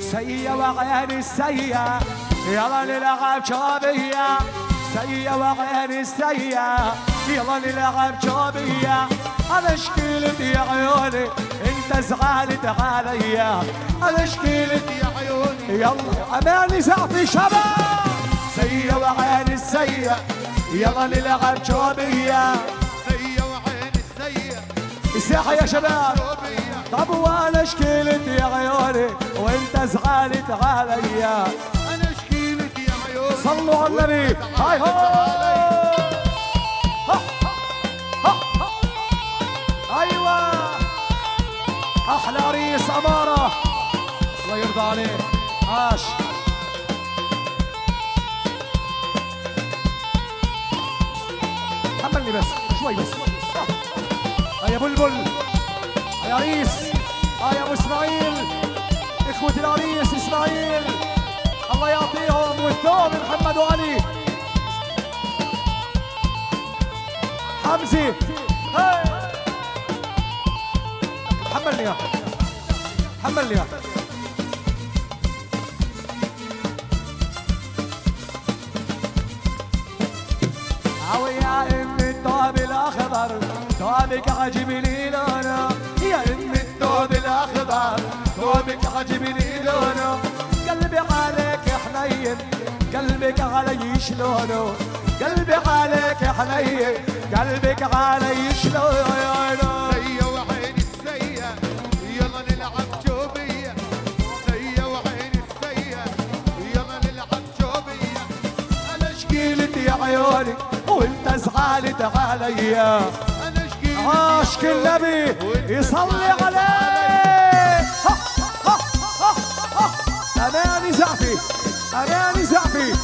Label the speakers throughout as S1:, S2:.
S1: سيا وغير السيا يلا نلعب شوبية سيا وغير السيا يلا نلعب شوبية أنا شكيلتي يا عيوني. أنت زعلت عليا أنا شكيلتي
S2: يا عيوني.
S1: يلا أماني زعفي شباب. سيا وعين السيا يلا نلعب شوبية
S2: سيا وعين السيا
S1: الساحة يا شباب. طب وأنا شكيلتي يا عيوني وانت زعلت عليا.
S2: أنا شكيلتي يا عيوني
S1: صلوا على النبي. هاي هو. أيوه. أحلى عريس اماره. الله يرضى عليه عاش. حملني بس شوي بس. هيا يا بلبل. هيا يا عريس هيا يا أبو إسماعيل إخوة العريس إسماعيل الله يعطيهم والثوب محمد وعلي. حمزي هاي. حملني اياه حملني اياه عوي يا ام الثوب الأخضر ثوبك عجبني لونه يا ام الثوب الأخضر ثوبك عجبني لونه قلبي عليك حنين قلبك علي شلونه. قلبي عليك حنين قلبك علي شلونه.
S2: سيا وعين السيا يلا نلعب شوبية سيا وعين السيا يلا نلعب شوبية أنا
S1: شكيلت يا عيوني وأنت زعلت عليا.
S2: شكيلتي
S1: عاشق النبي يصلي عليه. أماني زعفي أماني زعفي.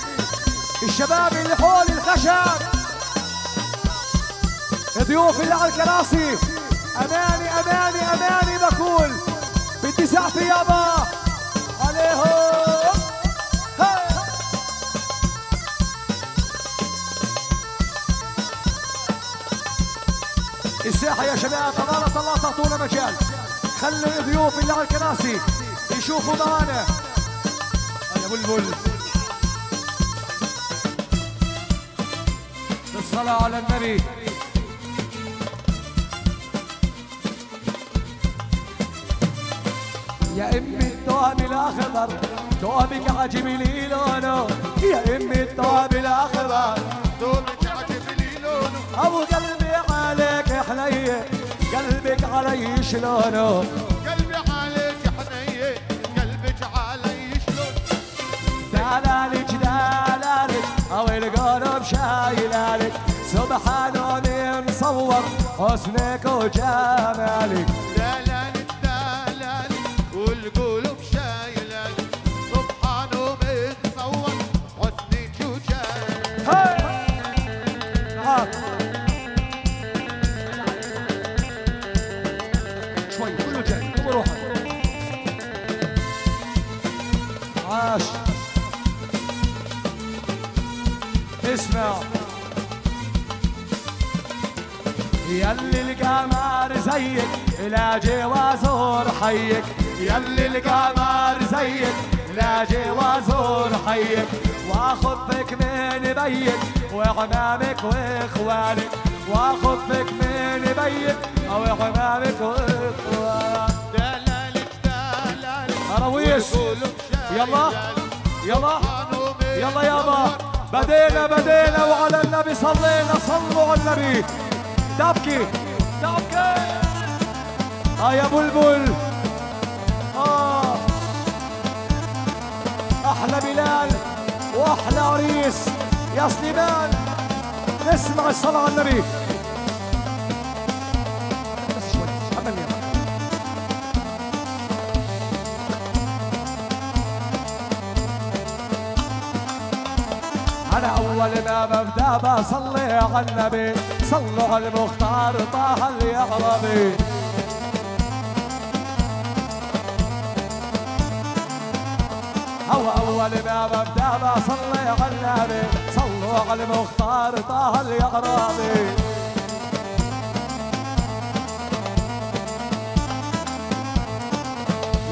S1: الشباب اللي حول الخشب. ضيوف اللي على الكراسي. أماني أماني أماني بقول. بدي زعفي يابا عليهم. الساحة يا شباب تبارك الله تعطونا مجال. خلوا الضيوف اللي على الكراسي يشوفوا معانا. يا بلبل بالصلاة على النبي. يا أمي الثوب الأخضر ثوبك عجبني لونه يا أمي الثوب الأخضر
S2: ثوبك عجبني لونه
S1: أبو قلبي عليك حنية قلبك علي شلونه.
S2: قلبي عليك حنين قلبك علي شلون
S1: دلالك دلالك أو القلب شايلالك. سبحانه من صور حسنك وجمالك. يلي القمر زيك لا جوازور حيك. يلي القمر زيك لا جوازور حيك. واخذك من بيك وعمامك واخوانك. واخذك من بيك أو عمامك واخوانك.
S2: دلالك دلالك والقلوب
S1: يلا. يلا. يلا يابا. بدينا بدينا وعلى النبي صلينا صلوا على النبي. دبكي دبكي آه يا بلبل. آه. أحلى بلال وأحلى عريس. يا سليمان نسمع الصلاة على النبي. ما ببدأ بصلي على النبي. صلوا على المختار طه اليعربي. هو أول ما ببدأ بصلي على النبي. صلوا على المختار طه اليعربي.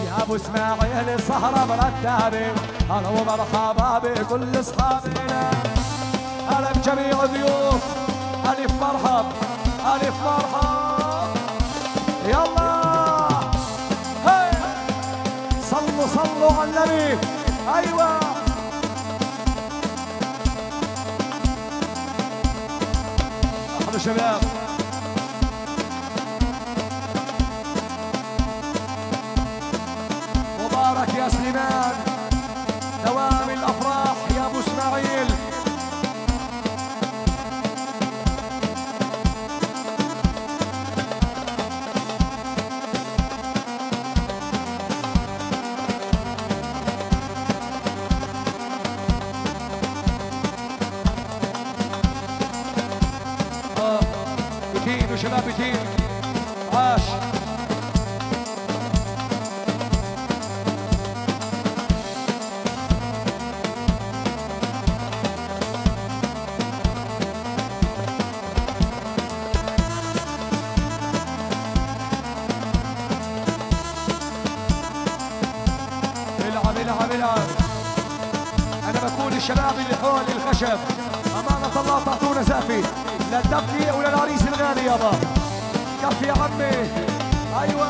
S1: يا أبو إسماعيل السهرة مرتبة هلا ومرحبا بكل أصحابنا. هلا بجميع الضيوف ألف مرحب. ألف مرحب. يلا. هي صلوا صلوا على النبي. أيوه. أحلى شباب. مبارك يا سليمان. دوام الافراح الشباب اللي حول الخشب. أمانة الله تعطونا زافي. ولا العريس الغالي يابا كفي يا عمي. أيوه.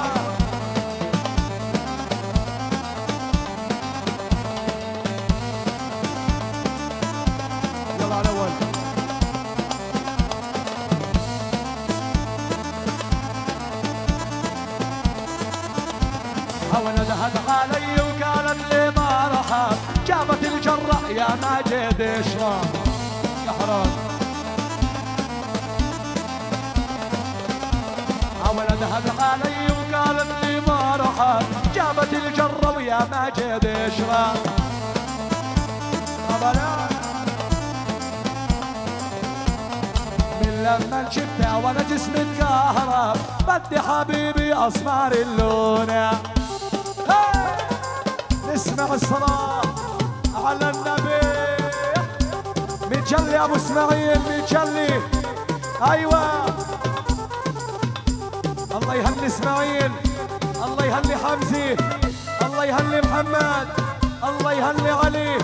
S1: يلا على الأول. أول ذهب علي يا ماجد اشرب يا حرام. أول ذهب علي وقالت لي ما رحب جابت الجرة ويا ماجد أبدا من لما شفتها وأنا جسمي اتكهرب بدي حبيبي اسمر اللون! نسمع الصلاة متجلي أبو إسماعيل متجلي أيوه. الله يهني إسماعيل. الله يهني حمزه الله يهني محمد. الله يهني علي.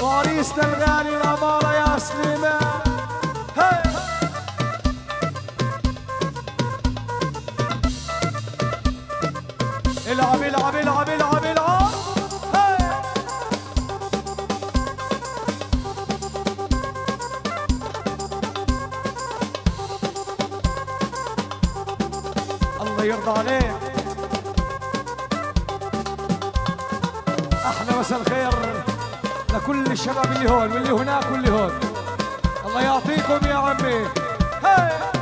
S1: وعريسنا الغالي الاماره يا سليمان. هاي الله يرضى عليك أحلى مساء الخير لكل الشباب اللي هون واللي هناك واللي هون. الله يعطيكم يا عمي. هاي.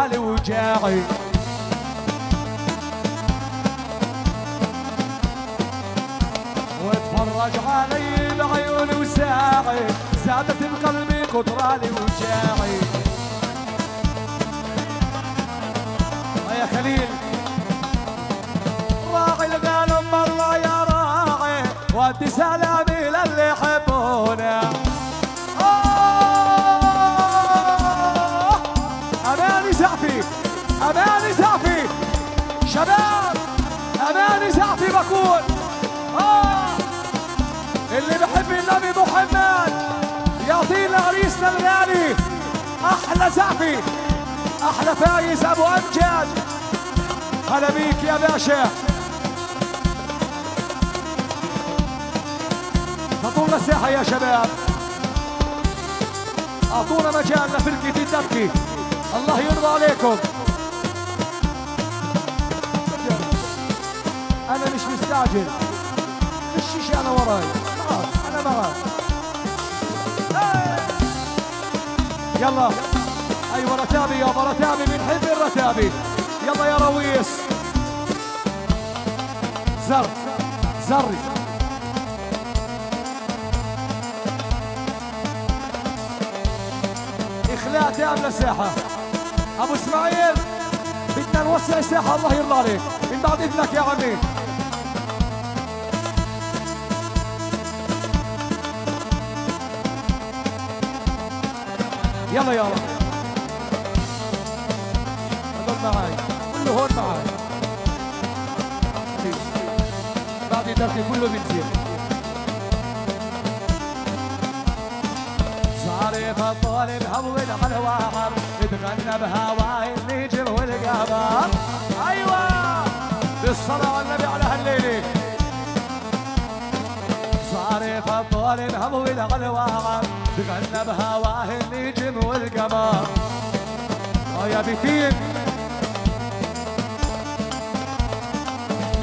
S1: قطرالي وجاعي. واتفرج علي بعيوني وساعي زادت بقلبي قطرالي وجاعي. يا خليل راعي القلب مرة يا راعي. ودي سلامي للي يحبونا زعفي أحلى فايز أبو أمجد هلا بيك يا باشا. اعطونا ساحة يا شباب. أعطونا مجال لفرقة الدبكي الله يرضى عليكم. أنا مش مستعجل. الشيشة أنا وراي. خلاص أنا معاك يلا. رتابي يابا رتابي بنحب الرتابي. يلا يا رويس. زر زري. إخلاء تام للساحة. أبو إسماعيل بدنا نوسع الساحة الله يرضى عليك. من بعد إذنك يا عمي. يلا يلا هذول هون معاي بعد درتي كله بنزين صارف الطالب هول على الواحر اتغنى بهواي النجم والقمر أيوه! بالصلاة على النبي على هالليلة صارف الطالب هول على الواحر اتغنى بهواه النجم والقمر يا بيتين.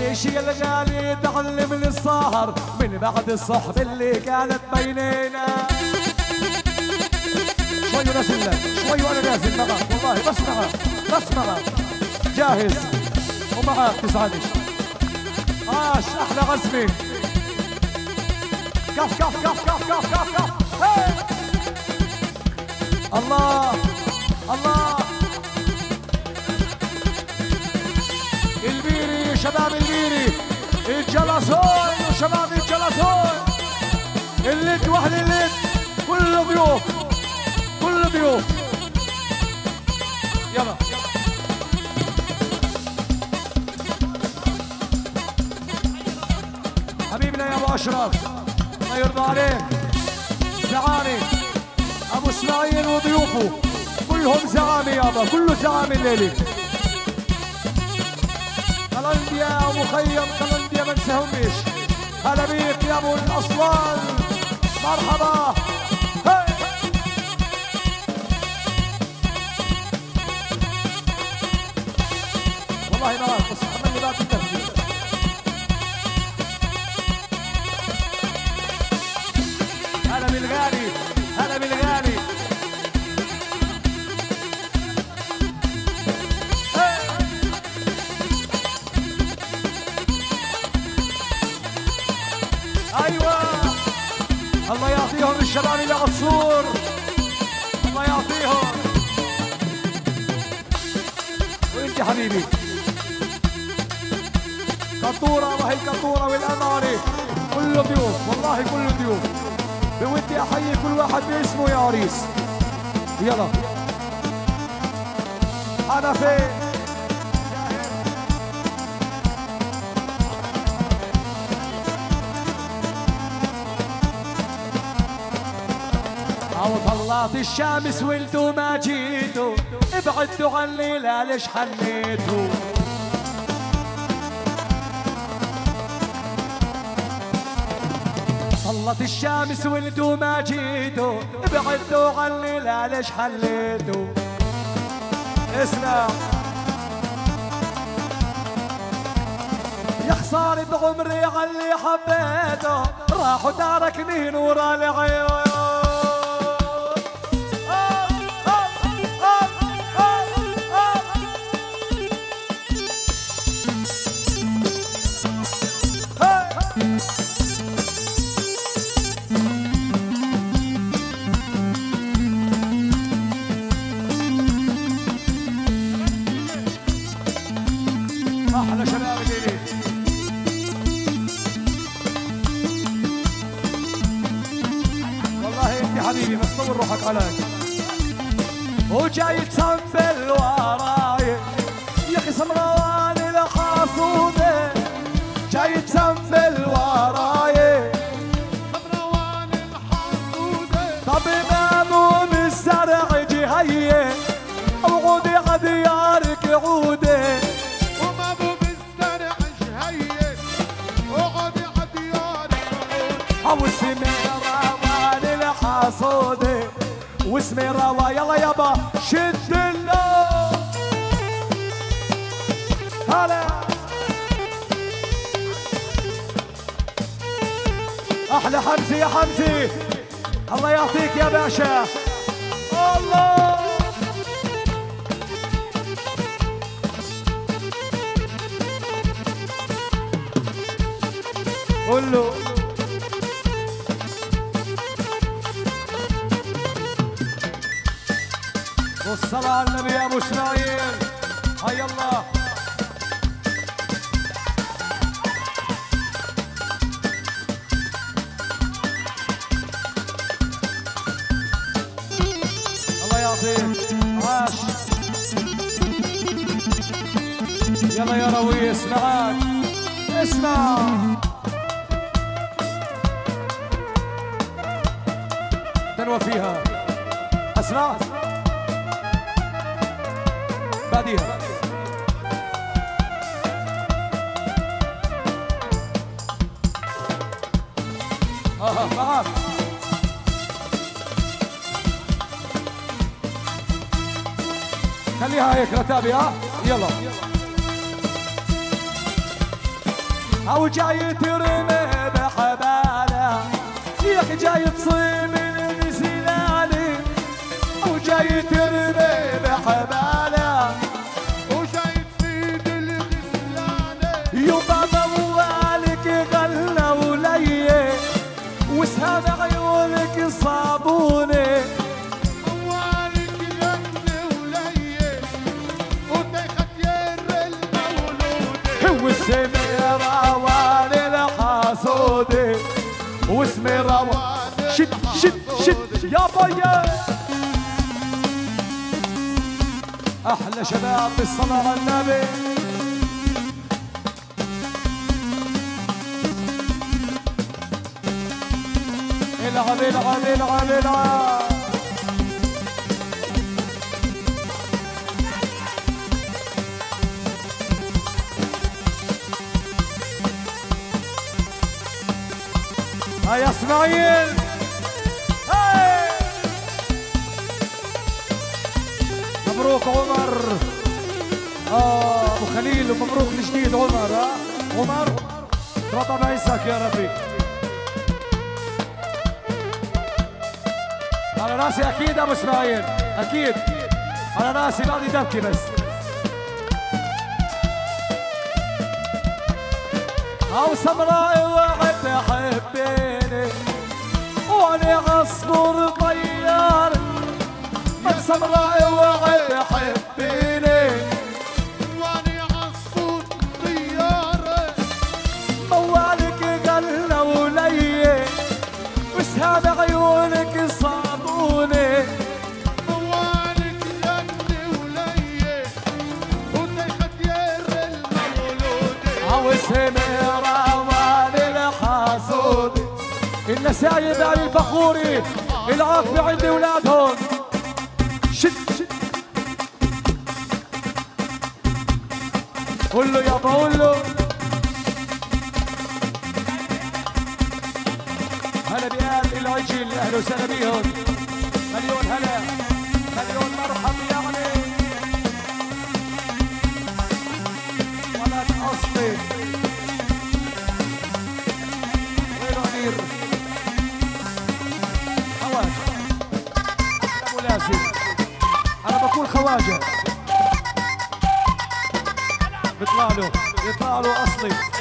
S1: ليش يا الغالي تعلم السهر من بعد الصحبة اللي كانت بيننا شوي نازل لك شوي وأنا نازل معك والله بس معك بس معك جاهز؟ ومعك تزعلش عاش أحلى غزمه كف كف كف كف كف كف. كف. الله الله. شباب البيري الجلس هون وشباب الجلس هون اللد واهل اللد كله ضيوف كله ضيوف. يلا. حبيبنا يا أبو أشرف الله يرضى عليك زعامي أبو إسماعيل وضيوفه كلهم زعامي يابا كله زعامي الليلة كلنديا ومخيم كلنديا ما نساهمش هلا بيك يا أبو الاسوان مرحبا. وانت حبيبي. قطورة وهي القطورة والأمارة كله ضيوف والله كله ضيوف. بودي أحيي كل واحد باسمه يا عريس. يلا. أنا فين أو طلعت الشمس ولدوا ما جيتوا. ابعدوا عني لا ليش حنيتوا. طلت الشمس ولدوا ما جيتوا. ابعدوا عني لا ليش حليتوا اسمع يا خسارة بعمري علي حبيته. راح وتركني نور العيون. وجاي تنفل وراي يا أخي سمروان الحاصوده جاي تنفل وراي
S2: روان الحاسودة
S1: طب بابو بالزرع جهية. وعودي على ديارك
S2: عودة. عديارك
S1: أو اسمي واسمي رضا يلا يابا شد الله هلا. أحلى حمزة يا حمزة. الله يعطيك يا باشا. الله. قول له. والصلاة على النبي يا ابو اسماعيل هيا الله الله يعطيك عاش يلا يا رويس معاك اسمع تنوى فيها اسمع بعديها خليها هيك رتابي ها يلا. أو جاي ترمي بحبالة. ياك جاي تصيب النسلاني أو جاي ترمي بحبالة. يا أحلى شباب بالصلاة على النبي. العب العب العب العب. هيا إسماعيل. مبروك عمر. آه أبو خليل ومبروك الجديد عمر ها عمر ربنا بعزك يا ربي. على راسي أكيد أبو إسماعيل أكيد. على راسي بعدي دبكي بس. أو سمراء وعد تحبيني وأنا عصفور النسايب علي البخوري العاقبة عندي ولادهم. شد شد. قول له يابا قول له. هلا بآل العجل أهلا وسهلا بيهم مليون هلا مليون مرحب يعني أنا بقول خواجه. بيطلع له يطلع له أصلي.